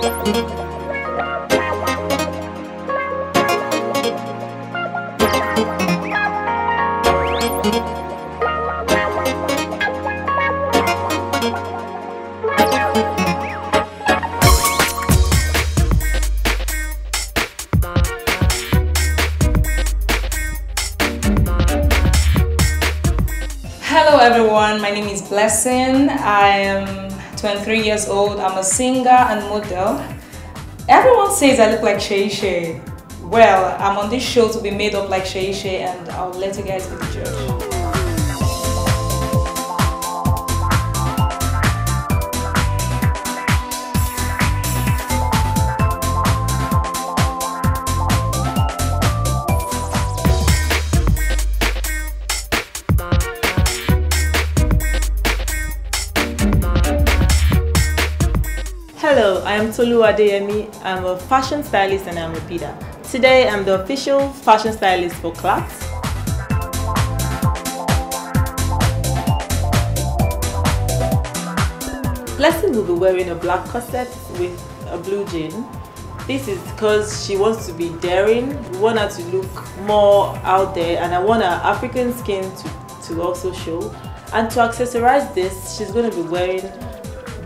Hello everyone, my name is Blessing. I am 23 years old. I'm a singer and model. Everyone says I look like Shay Shay. Well, I'm on this show to be made up like Shay Shay and I'll let you guys be the judge. Hello, I am Tolu Adeyemi. I'm a fashion stylist and I'm a bidder. Today I'm the official fashion stylist for Clarks. Blessing will be wearing a black corset with a blue jean. This is because she wants to be daring. We want her to look more out there and I want her African skin to, to also show. And to accessorize this, she's going to be wearing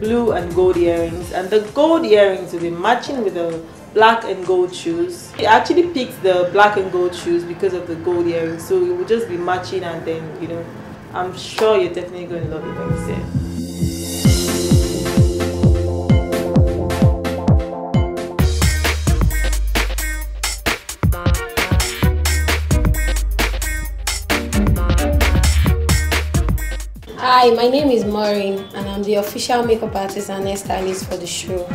blue and gold earrings and the gold earrings will be matching with the black and gold shoes. It actually picked the black and gold shoes because of the gold earrings so it will just be matching and then you know I'm sure you're definitely going to love it when you see it. Hi, my name is Maureen and I'm the official makeup artist and hairstylist for the show.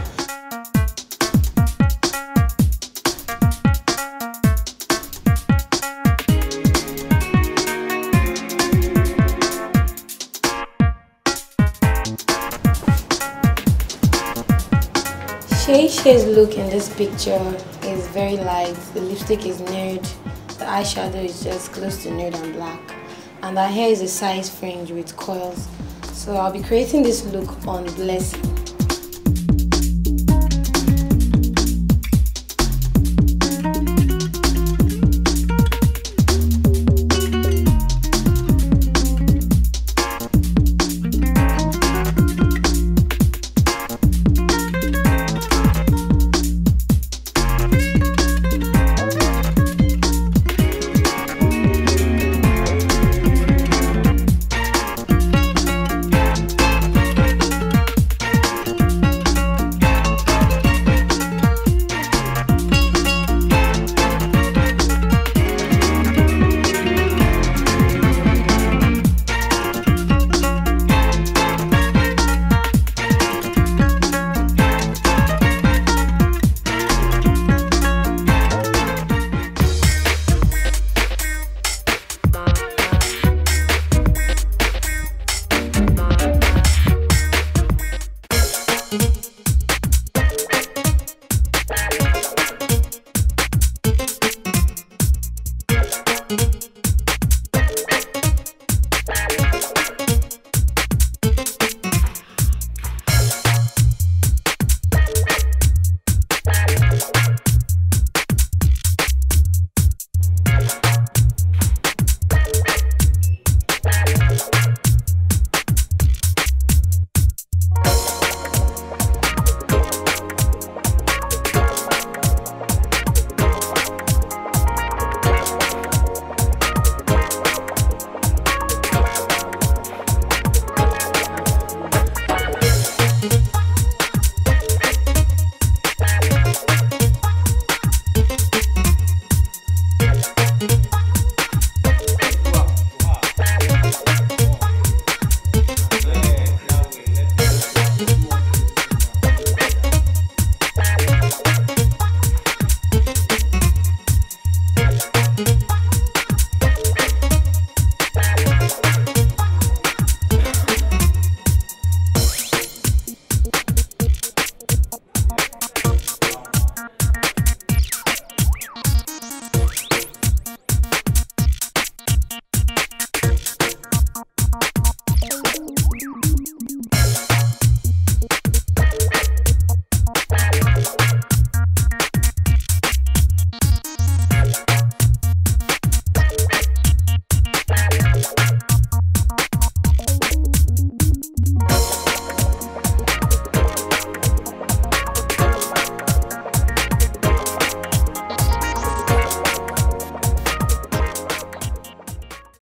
Shay Shay's look in this picture is very light. The lipstick is nude, the eyeshadow is just close to nude and black and her hair is a size fringe with coils. So I'll be creating this look on Blessing.